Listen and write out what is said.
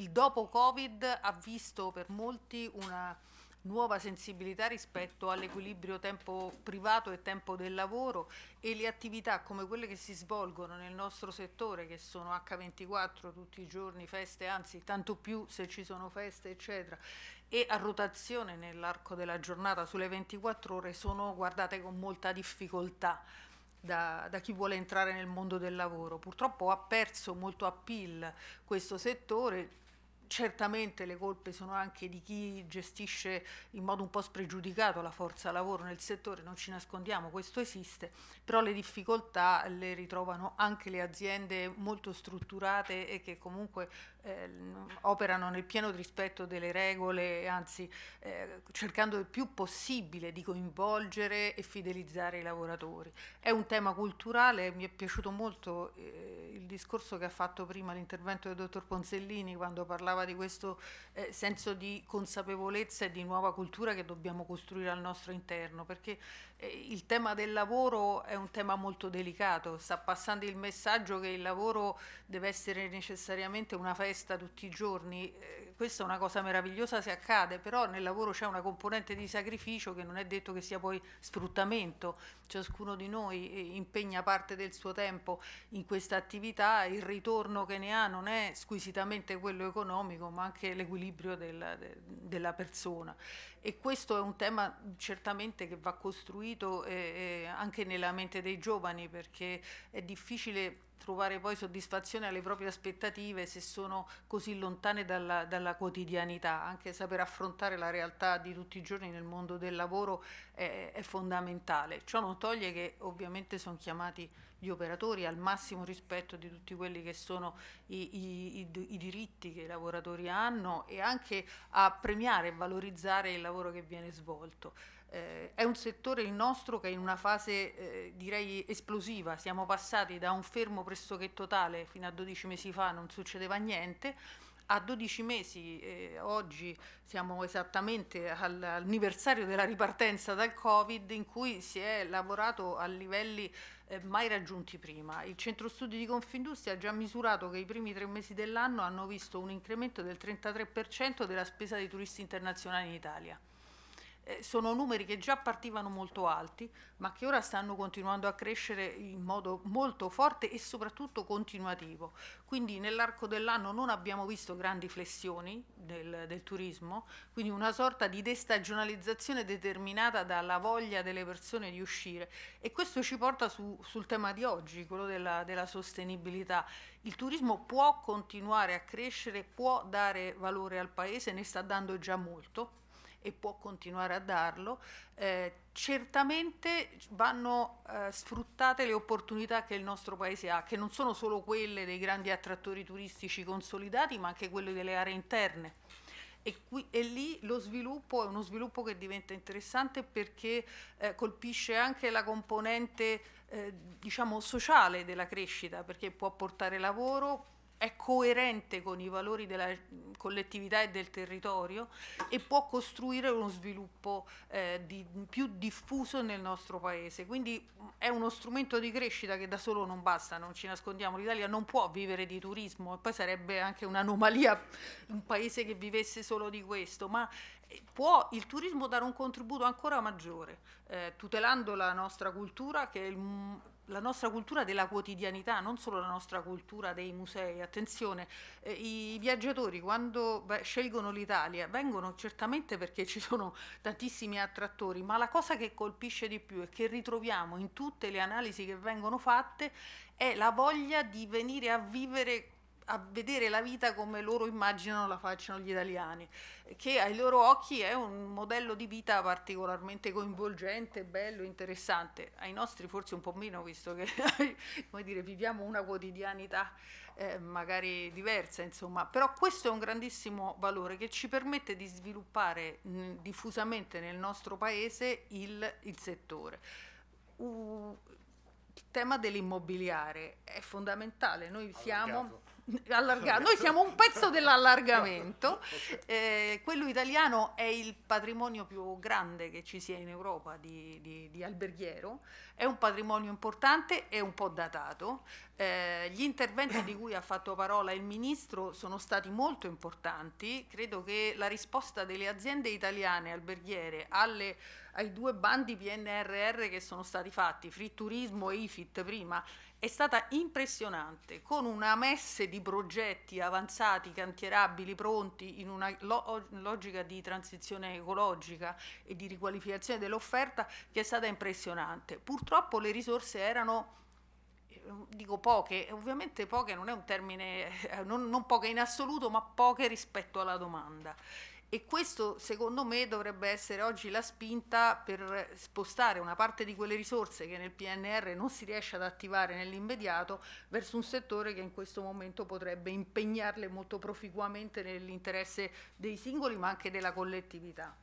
il dopo Covid ha visto per molti una nuova sensibilità rispetto all'equilibrio tempo privato e tempo del lavoro e le attività come quelle che si svolgono nel nostro settore, che sono H24 tutti i giorni, feste, anzi tanto più se ci sono feste, eccetera, e a rotazione nell'arco della giornata sulle 24 ore sono guardate con molta difficoltà. Da, da, chi vuole entrare nel mondo del lavoro. Purtroppo ha perso molto appeal questo settore, Certamente le colpe sono anche di chi gestisce in modo un po' spregiudicato la forza lavoro nel settore, non ci nascondiamo, questo esiste, però le difficoltà le ritrovano anche le aziende molto strutturate e che comunque eh, operano nel pieno rispetto delle regole, anzi eh, cercando il più possibile di coinvolgere e fidelizzare i lavoratori. È un tema culturale, mi è piaciuto molto eh, il discorso che ha fatto prima l'intervento del dottor Ponzellini quando parlava di questo eh, senso di consapevolezza e di nuova cultura che dobbiamo costruire al nostro interno, perché il tema del lavoro è un tema molto delicato, sta passando il messaggio che il lavoro deve essere necessariamente una festa tutti i giorni, eh, questa è una cosa meravigliosa se accade, però nel lavoro c'è una componente di sacrificio che non è detto che sia poi sfruttamento, ciascuno di noi eh, impegna parte del suo tempo in questa attività, il ritorno che ne ha non è squisitamente quello economico, ma anche l'equilibrio del, de, della persona. E questo è un tema certamente che va costruito eh, eh, anche nella mente dei giovani perché è difficile trovare poi soddisfazione alle proprie aspettative se sono così lontane dalla, dalla, quotidianità, anche saper affrontare la realtà di tutti i giorni nel mondo del lavoro è, è fondamentale. Ciò non toglie che ovviamente sono chiamati gli operatori al massimo rispetto di tutti quelli che sono i, i, i, i diritti che i lavoratori hanno e anche a premiare e valorizzare il lavoro che viene svolto. Eh, è un settore il nostro che è in una fase eh, direi esplosiva, siamo passati da un fermo pressoché totale fino a 12 mesi fa non succedeva niente. A 12 mesi, eh, oggi siamo esattamente all'anniversario della ripartenza dal Covid in cui si è lavorato a livelli eh, mai raggiunti prima. Il centro studi di Confindustria ha già misurato che i primi tre mesi dell'anno hanno visto un incremento del 33% della spesa dei turisti internazionali in Italia eh, sono numeri che già partivano molto alti, ma che ora stanno continuando a crescere in modo molto forte e soprattutto continuativo. Quindi nell'arco dell'anno non abbiamo visto grandi flessioni del, del turismo, quindi una sorta di destagionalizzazione determinata dalla voglia delle persone di uscire. E questo ci porta su, sul tema di oggi, quello della, della sostenibilità. Il turismo può continuare a crescere, può dare valore al paese, ne sta dando già molto e può continuare a darlo, eh, certamente vanno eh, sfruttate le opportunità che il nostro paese ha, che non sono solo quelle dei grandi attrattori turistici consolidati, ma anche quelle delle aree interne. E, qui, e, lì lo sviluppo è uno sviluppo che diventa interessante perché eh, colpisce anche la componente eh, diciamo sociale della crescita, perché può portare lavoro, è coerente con i valori della collettività e del territorio e può costruire uno sviluppo eh, di, più diffuso nel nostro paese. Quindi è uno strumento di crescita che da solo non basta, non ci nascondiamo, l'Italia non può vivere di turismo e poi sarebbe anche un'anomalia un paese che vivesse solo di questo, ma eh, può il turismo dare un contributo ancora maggiore, eh, tutelando la nostra cultura che è il la nostra cultura della quotidianità, non solo la nostra cultura dei musei. Attenzione, eh, i viaggiatori quando beh, scelgono l'Italia vengono certamente perché ci sono tantissimi attrattori, ma la cosa che colpisce di più e che ritroviamo in tutte le analisi che vengono fatte è la voglia di venire a vivere a vedere la vita come loro immaginano la facciano gli italiani, che ai loro occhi è un modello di vita particolarmente coinvolgente, bello, interessante. Ai nostri forse un po' meno, visto che come dire, viviamo una quotidianità eh, magari diversa, insomma. Però questo è un grandissimo valore che ci permette di sviluppare mh, diffusamente nel nostro paese il, il settore. Uh, il tema dell'immobiliare è fondamentale. Noi siamo allargato. Noi siamo un pezzo dell'allargamento. Eh, quello italiano è il patrimonio più grande che ci sia in Europa di, di, di alberghiero, è un patrimonio importante e un po' datato. Eh, gli interventi di cui ha fatto parola il Ministro sono stati molto importanti. Credo che la risposta delle aziende italiane alberghiere alle ai due bandi PNRR che sono stati fatti, Free Turismo e IFIT prima, è stata impressionante, con una messe di progetti avanzati, cantierabili, pronti, in una lo- logica di transizione ecologica e di riqualificazione dell'offerta che è stata impressionante. Purtroppo le risorse erano eh, dico poche, ovviamente poche non è un termine, eh, non, non poche in assoluto, ma poche rispetto alla domanda e questo secondo me dovrebbe essere oggi la spinta per spostare una parte di quelle risorse che nel PNR non si riesce ad attivare nell'immediato verso un settore che in questo momento potrebbe impegnarle molto proficuamente nell'interesse dei singoli ma anche della collettività.